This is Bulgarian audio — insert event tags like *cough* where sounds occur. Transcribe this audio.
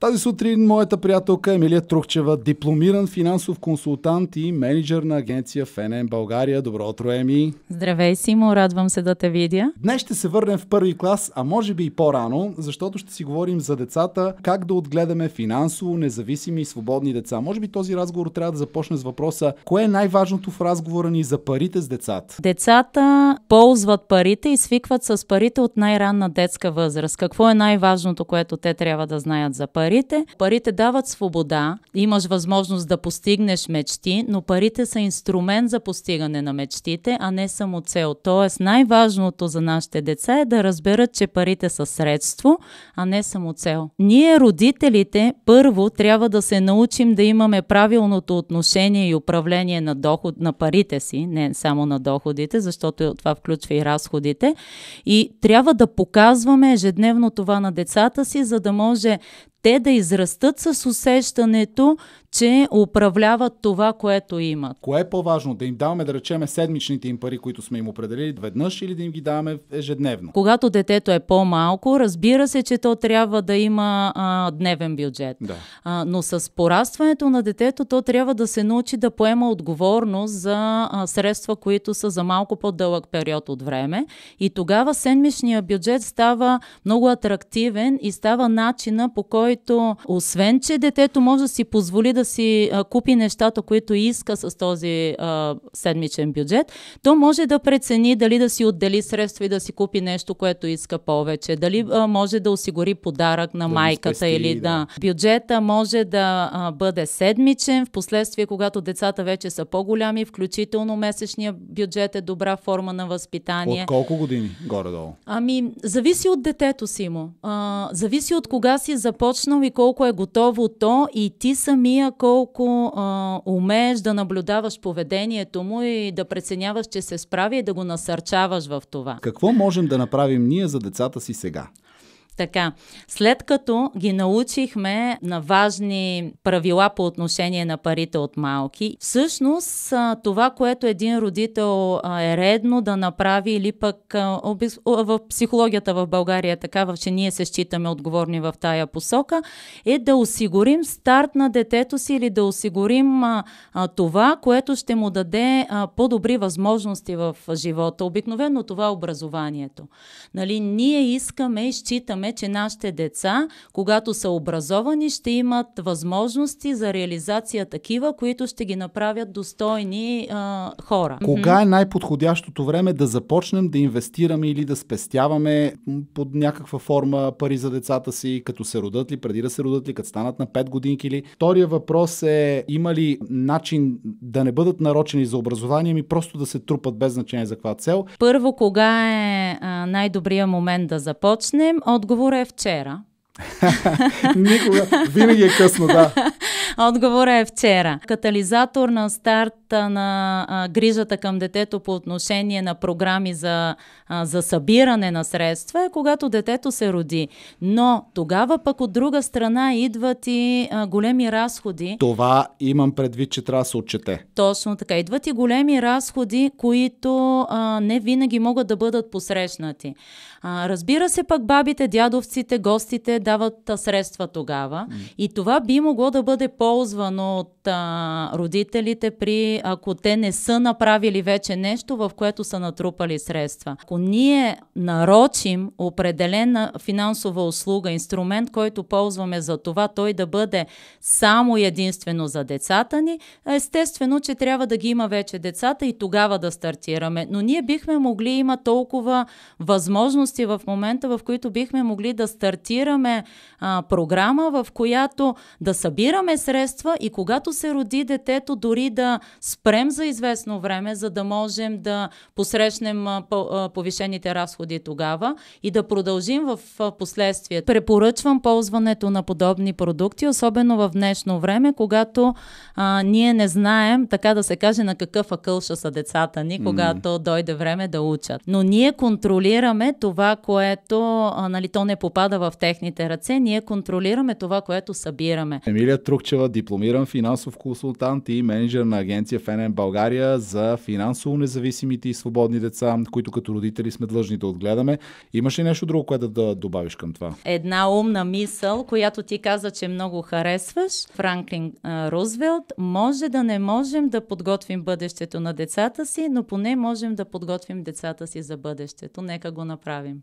Тази сутрин моята приятелка Емилия Трухчева, дипломиран финансов консултант и менеджер на агенция ФНН България. Добро утро, Еми! Здравей, Симо, радвам се да те видя. Днес ще се върнем в първи клас, а може би и по-рано, защото ще си говорим за децата, как да отгледаме финансово независими и свободни деца. Може би този разговор трябва да започне с въпроса, кое е най-важното в разговора ни за парите с децата? Децата ползват парите и свикват с парите от най-ранна детска възраст. Какво е най-важното, което те трябва да знаят за пари? Парите. Парите дават свобода, имаш възможност да постигнеш мечти, но парите са инструмент за постигане на мечтите, а не само цел. Тоест най-важното за нашите деца е да разберат, че парите са средство, а не само цел. Ние, родителите, първо трябва да се научим да имаме правилното отношение и управление на, доход, на парите си, не само на доходите, защото това включва и разходите. И трябва да показваме ежедневно това на децата си, за да може те да израстат с усещането, че управляват това, което имат. Кое е по-важно? Да им даваме, да речеме, седмичните им пари, които сме им определили веднъж или да им ги даваме ежедневно? Когато детето е по-малко, разбира се, че то трябва да има а, дневен бюджет. Да. А, но с порастването на детето, то трябва да се научи да поема отговорност за а, средства, които са за малко по-дълъг период от време. И тогава седмичният бюджет става много атрактивен и става начина по който, освен, че детето може да си позволи да си а, купи нещата, които иска с този а, седмичен бюджет, то може да прецени дали да си отдели средства и да си купи нещо, което иска повече, дали а, може да осигури подарък на да майката спести, или да. да. Бюджета може да а, бъде седмичен, в последствие, когато децата вече са по-голями, включително месечния бюджет е добра форма на възпитание. От колко години горе-долу? Ами, зависи от детето си му. А, зависи от кога си започнал и колко е готово то и ти самия колко а, умееш да наблюдаваш поведението му и да преценяваш, че се справи и да го насърчаваш в това. Какво можем да направим ние за децата си сега? Така, след като ги научихме на важни правила по отношение на парите от малки, всъщност това, което един родител е редно да направи или пък в психологията в България е такава, че ние се считаме отговорни в тая посока, е да осигурим старт на детето си или да осигурим това, което ще му даде по-добри възможности в живота. Обикновено това е образованието. Нали, ние искаме и считаме, смятаме, че нашите деца, когато са образовани, ще имат възможности за реализация такива, които ще ги направят достойни а, хора. Кога е най-подходящото време да започнем да инвестираме или да спестяваме под някаква форма пари за децата си, като се родат ли, преди да се родат ли, като станат на 5 годинки или? Втория въпрос е, има ли начин да не бъдат нарочени за образование, ми просто да се трупат без значение за каква цел? Първо, кога е най-добрият момент да започнем? Отговор Отговорът е вчера. *laughs* Никога. Винаги е късно, да. *laughs* Отговорът е вчера. Катализатор на старта на а, грижата към детето по отношение на програми за, а, за събиране на средства е когато детето се роди. Но тогава пък от друга страна идват и а, големи разходи. Това имам предвид, че трябва да се отчете. Точно така. Идват и големи разходи, които а, не винаги могат да бъдат посрещнати. А, разбира се, пък бабите, дядовците, гостите дават а, средства тогава. Mm. И това би могло да бъде ползвано от а, родителите при, ако те не са направили вече нещо, в което са натрупали средства. Ако ние нарочим определена финансова услуга, инструмент, който ползваме за това, той да бъде само единствено за децата ни, естествено, че трябва да ги има вече децата и тогава да стартираме. Но ние бихме могли има толкова възможности в момента, в които бихме могли да стартираме а, програма, в която да събираме средства и когато се роди детето, дори да спрем за известно време, за да можем да посрещнем повишените разходи тогава и да продължим в последствие. Препоръчвам ползването на подобни продукти, особено в днешно време, когато а, ние не знаем, така да се каже, на какъв акъл ще са децата ни, когато mm. дойде време да учат. Но ние контролираме това, което а, нали, то не попада в техните ръце, ние контролираме това, което събираме. Емилия Трухчева, дипломиран финансов консултант и менеджер на агенция фундация ФНМ България за финансово независимите и свободни деца, които като родители сме длъжни да отгледаме. Имаш ли нещо друго, което да добавиш към това? Една умна мисъл, която ти каза, че много харесваш, Франклин Рузвелт, може да не можем да подготвим бъдещето на децата си, но поне можем да подготвим децата си за бъдещето. Нека го направим.